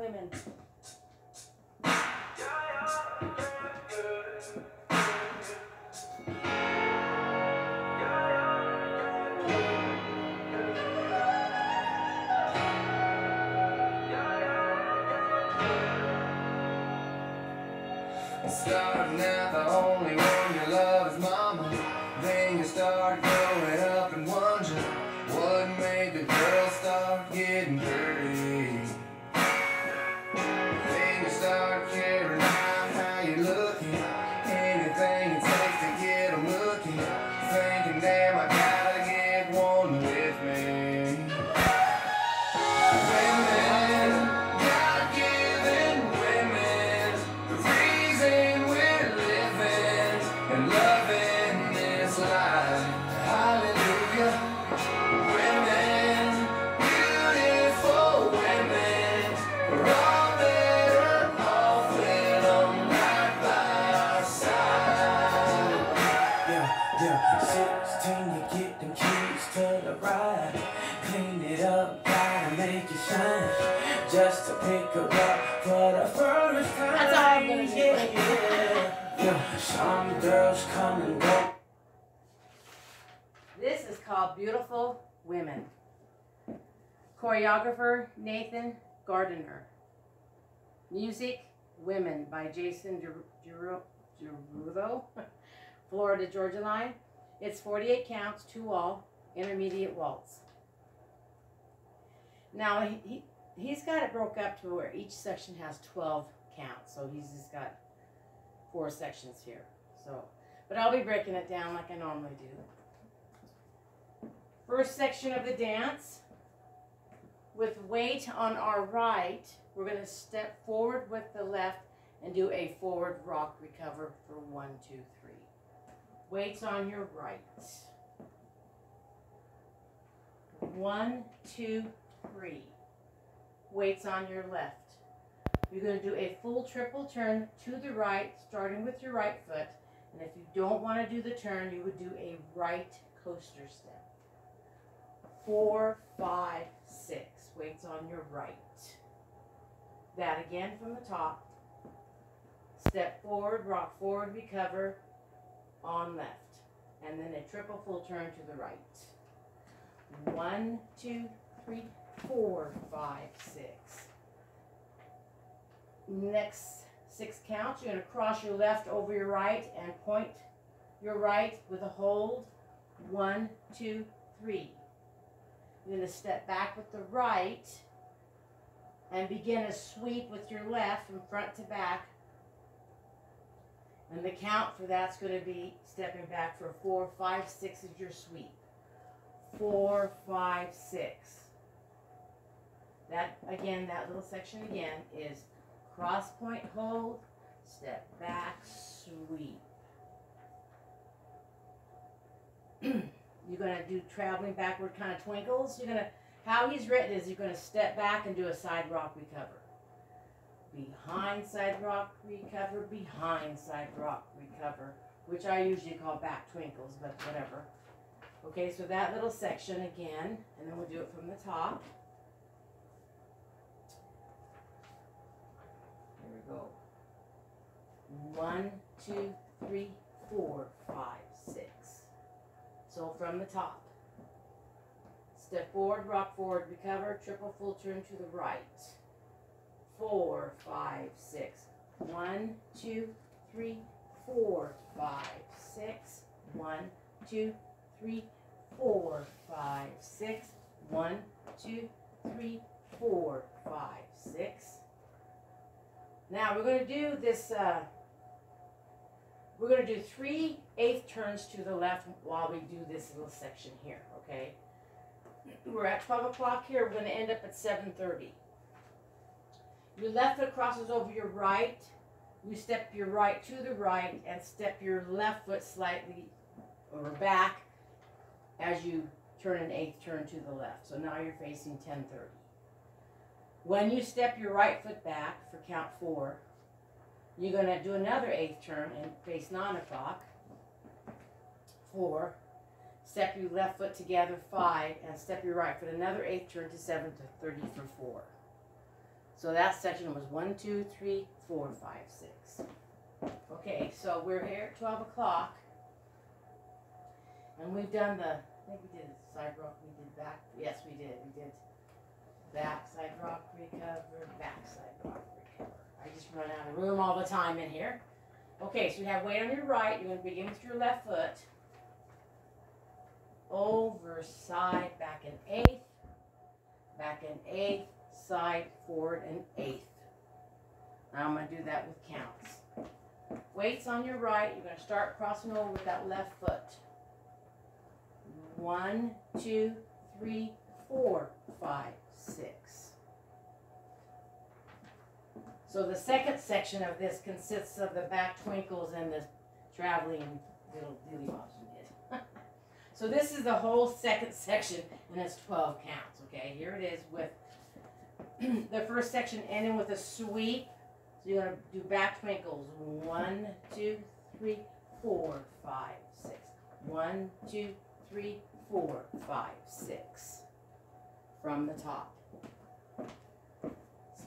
women. This is called Beautiful Women. Choreographer Nathan Gardiner. Music Women by Jason Derulo, Florida Georgia Line. It's 48 counts, two wall, intermediate waltz. Now he he's got it broke up to where each section has 12 counts, so he's just got four sections here. So, but I'll be breaking it down like I normally do. First section of the dance. With weight on our right, we're going to step forward with the left and do a forward rock recover for one, two, three. Weights on your right. One, two, three. Weights on your left. You're going to do a full triple turn to the right, starting with your right foot. And if you don't want to do the turn, you would do a right coaster step. Four, five, six. Weights on your right. That again from the top. Step forward, rock forward, recover on left. And then a triple full turn to the right. One, two, three, four, five, six. Next six counts, you're going to cross your left over your right and point your right with a hold. One, two, three. You're going to step back with the right and begin a sweep with your left from front to back. And the count for that's going to be stepping back for four, five, six is your sweep. Four, five, six. That, again, that little section again is cross point hold, step back, sweep. you're gonna do traveling backward kind of twinkles. You're gonna, how he's written is you're gonna step back and do a side rock recover. Behind side rock recover, behind side rock recover, which I usually call back twinkles, but whatever. Okay, so that little section again, and then we'll do it from the top. Here we go. One, two, three, four, five, six. So from the top. Step forward, rock forward, recover, triple full turn to the right. Four, five, six. One, two, three, four, five, six. One, two, three, four, five, six. One, two, three, four, five, six. Now we're going to do this, uh, we're going to do three eighth turns to the left while we do this little section here, okay? We're at 12 o'clock here, we're going to end up at 7.30. Your left foot crosses over your right, you step your right to the right and step your left foot slightly over back as you turn an eighth turn to the left. So now you're facing 10.30. When you step your right foot back for count four, you're going to do another eighth turn and face nine o'clock. Four. Step your left foot together, five, and step your right foot another eighth turn to seven to thirty for four. So that section was one, two, three, four, five, six. Okay, so we're here at twelve o'clock. And we've done the, I think we did side rock, we did back, yes, we did, we did back side rock recover, back side rock recover. I just run out of room all the time in here. Okay, so you have weight on your right, you're gonna begin with your left foot. Over, side, back an eighth, back an eighth, side, forward, an eighth. Now I'm gonna do that with counts. Weights on your right, you're gonna start crossing over with that left foot. One, two, three, four, five, six. So the second section of this consists of the back twinkles and the traveling little dilly bobs we did. so this is the whole second section and it's 12 counts, okay? Here it is with the first section ending with a sweep. So you're gonna do back twinkles. One, two, three, four, five, six. One, two, three, four, five, six. From the top.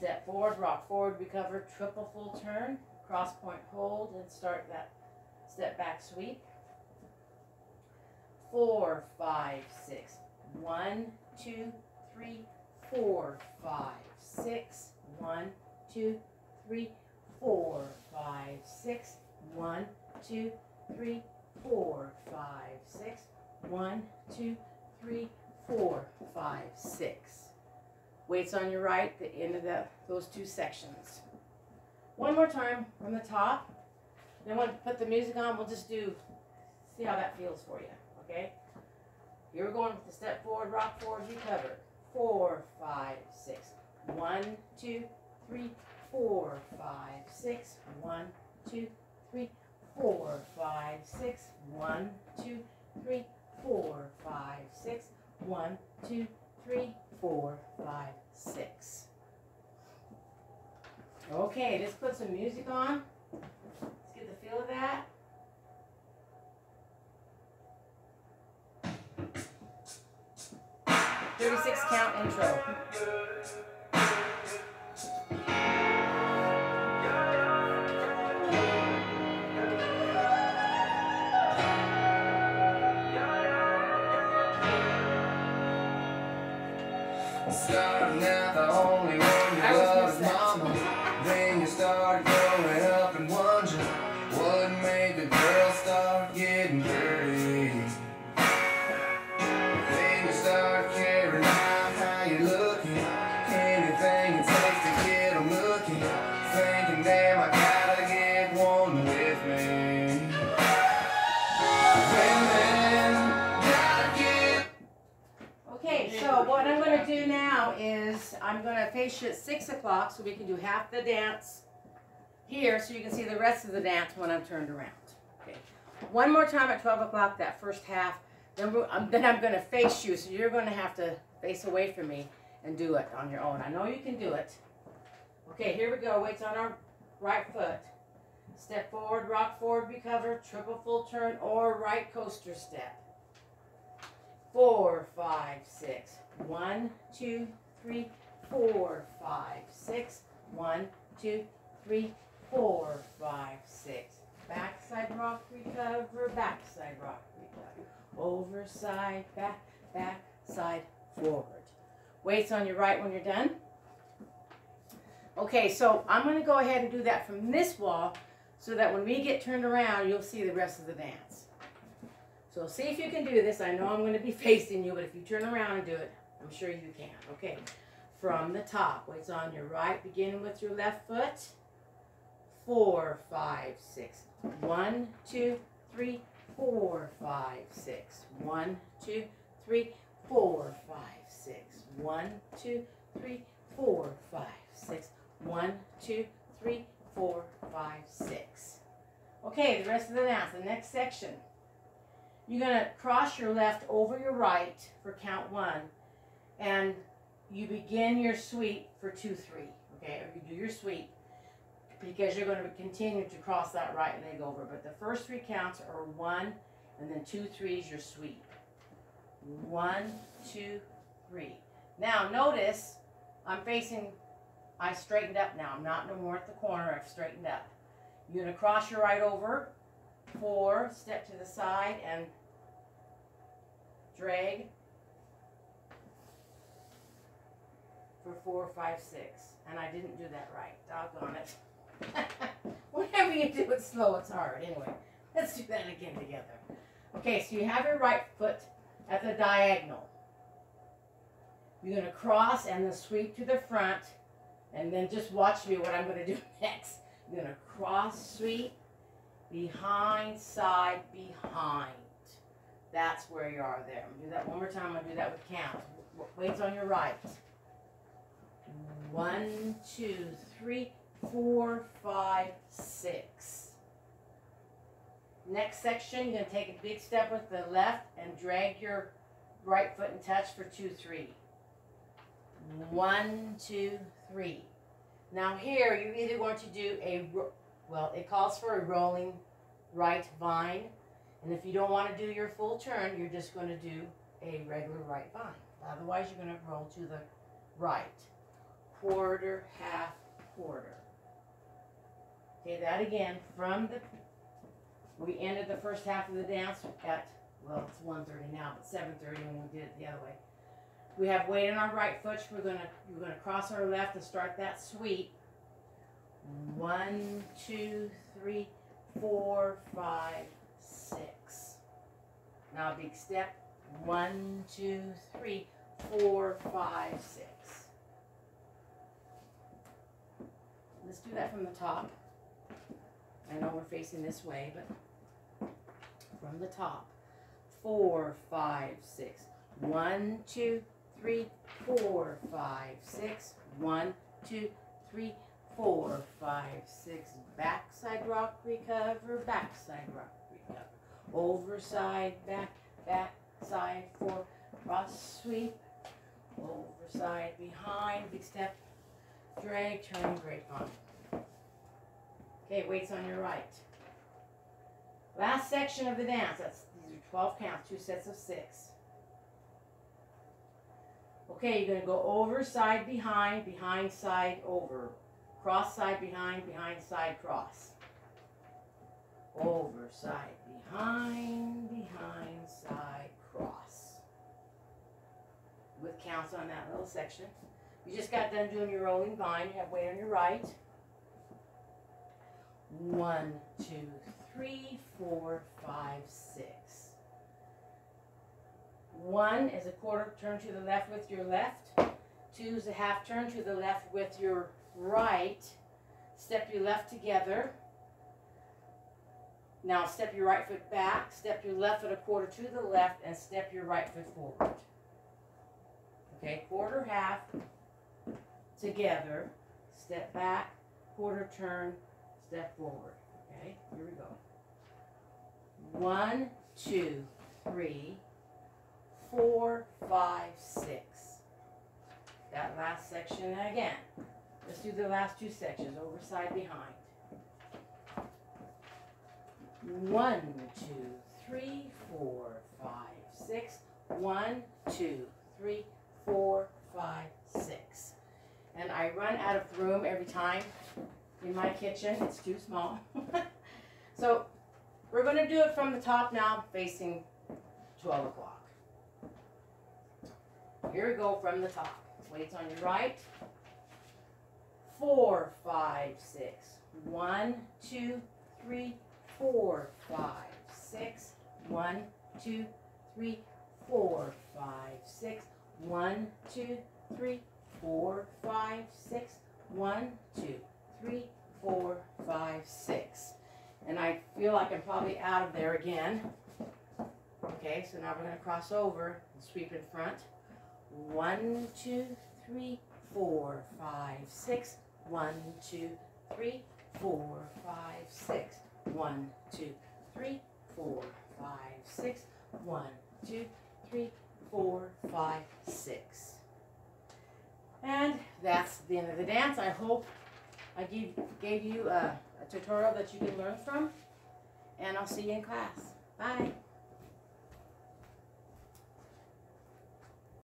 Step forward, rock forward, recover, triple full turn, cross point hold, and start that step back sweep. Four, five, six. One, two, three, four, five, six. One, two, three, four, five, six. One, two, three, four, five, six. One, two, three, four, five, six. Weights on your right, the end of the, those two sections. One more time from the top. Then when we put the music on, we'll just do, see how that feels for you, okay? We're going with the step forward, rock forward, recover. Four, five, six. One, two, three, four, five, six. One, two, three, four, five, six. One, two, three, four, five, six. One, two, three, four, five, six. Okay, let's put some music on. Let's get the feel of that. Thirty-six count intro. I'm at six o'clock so we can do half the dance here, so you can see the rest of the dance when I'm turned around. Okay. One more time at twelve o'clock, that first half, then we're, um, then I'm gonna face you, so you're gonna have to face away from me and do it on your own. I know you can do it. Okay, here we go, weights on our right foot. Step forward, rock forward, recover, triple full turn, or right coaster step four, five, six. One, two, three, four, five, six. One, two, three, four, five, six. Backside rock recover, backside rock recover. Over side, back, back, side, forward. Weights on your right when you're done. Okay, so I'm gonna go ahead and do that from this wall so that when we get turned around, you'll see the rest of the dance. So see if you can do this. I know I'm going to be facing you, but if you turn around and do it, I'm sure you can. Okay. From the top, weights on your right, beginning with your left foot. Four, five, six. One, two, three, four, five, six. One, two, three, four, five, six. One, two, three, four, five, six. One, two, three, four, five, six. Okay, the rest of the dance, the next section. You're gonna cross your left over your right for count one, and you begin your sweep for two, three. Okay, or you do your sweep because you're gonna continue to cross that right leg over. But the first three counts are one, and then two, three is your sweep. One, two, three. Now notice, I'm facing, I straightened up now. I'm not no more at the corner. I've straightened up. You're gonna cross your right over. Four, step to the side and drag for four, five, six. And I didn't do that right. Doggone it. Whenever you do it slow, it's hard. Anyway, let's do that again together. Okay, so you have your right foot at the diagonal. You're going to cross and then sweep to the front. And then just watch me what I'm going to do next. You're going to cross, sweep, behind, side, behind. That's where you are there. I'm going to do that one more time. I'm going to do that with count. Weights on your right. One, two, three, four, five, six. Next section, you're going to take a big step with the left and drag your right foot and touch for two, three. One, two, three. Now here, you're either going to do a, well, it calls for a rolling right vine. And if you don't want to do your full turn, you're just going to do a regular right vine. Otherwise, you're going to roll to the right. Quarter, half, quarter. Okay, that again from the, we ended the first half of the dance at, well, it's 1.30 now, but 7.30 when we did it the other way. We have weight on our right foot. We're gonna we're gonna cross our left and start that sweep. One, two, three, four, five, six. Now big step. One, two, three, four, five, six. Let's do that from the top. I know we're facing this way, but from the top. Four, five, six. One, two, three, four, five, six. One, two, three, four, five, six. Backside rock, recover, backside rock, recover. Over side, back, back, side, four, cross sweep. Over side, behind, big step, drag, turn, grapevine. Okay, weights on your right. Last section of the dance. That's these are 12 counts, two sets of six. Okay, you're going to go over, side, behind, behind, side, over. Cross, side, behind, behind, side, cross. Over, side, behind, behind, side, cross. With counts on that little section. You just got done doing your rolling vine. You have weight on your right. One, two, three, four, five, six. One is a quarter turn to the left with your left. Two is a half turn to the left with your right. Step your left together. Now step your right foot back, step your left foot a quarter to the left, and step your right foot forward. Okay, quarter, half, together, step back, quarter turn, step forward. Okay, here we go. One, two, three, four, five, six. That last section again. Let's do the last two sections, over, side, behind. One, two, three, four, five, six. One, two, three, four, five, six. And I run out of the room every time in my kitchen. It's too small. so we're going to do it from the top now, facing 12 o'clock. Here we go from the top. Weights on your right. Four, five, six. One, two, three, four, five, six. One, two, three, four, five, six. One, two, three, four, five, six. One, two, three, four, five, six. And I feel like I'm probably out of there again. Okay, so now we're going to cross over and sweep in front. One, two, three, four, five, six. One, two, three, four, five, six. One, two, three, four, five, six. One, two, three, four, five, six. And that's the end of the dance. I hope I give, gave you a, a tutorial that you can learn from. And I'll see you in class. Bye.